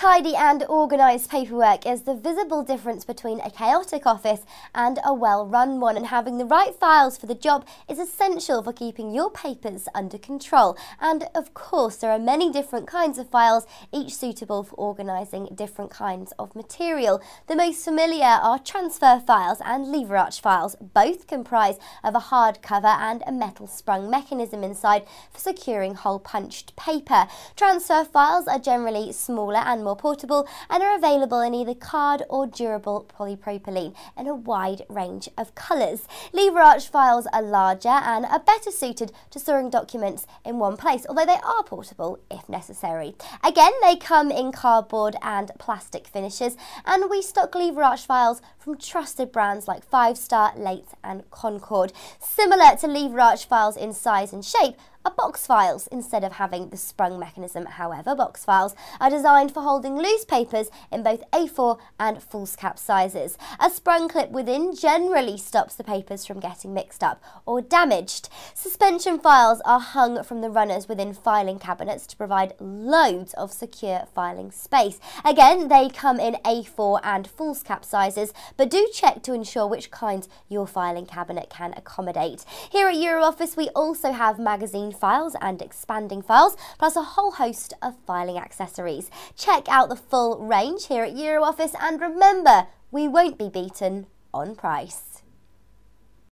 Tidy and organised paperwork is the visible difference between a chaotic office and a well-run one and having the right files for the job is essential for keeping your papers under control. And of course there are many different kinds of files, each suitable for organising different kinds of material. The most familiar are transfer files and lever arch files. Both comprise of a hard cover and a metal sprung mechanism inside for securing hole punched paper. Transfer files are generally smaller and more portable and are available in either card or durable polypropylene in a wide range of colours. Lever arch files are larger and are better suited to storing documents in one place, although they are portable if necessary. Again, they come in cardboard and plastic finishes, and we stock lever arch files from trusted brands like Five Star, Leitz and Concord. Similar to lever arch files in size and shape, are box files instead of having the sprung mechanism. However, box files are designed for holding loose papers in both A4 and foolscap sizes. A sprung clip within generally stops the papers from getting mixed up or damaged. Suspension files are hung from the runners within filing cabinets to provide loads of secure filing space. Again, they come in A4 and foolscap sizes, but do check to ensure which kinds your filing cabinet can accommodate. Here at Euroffice, we also have files and expanding files, plus a whole host of filing accessories. Check out the full range here at Euroffice and remember, we won't be beaten on price.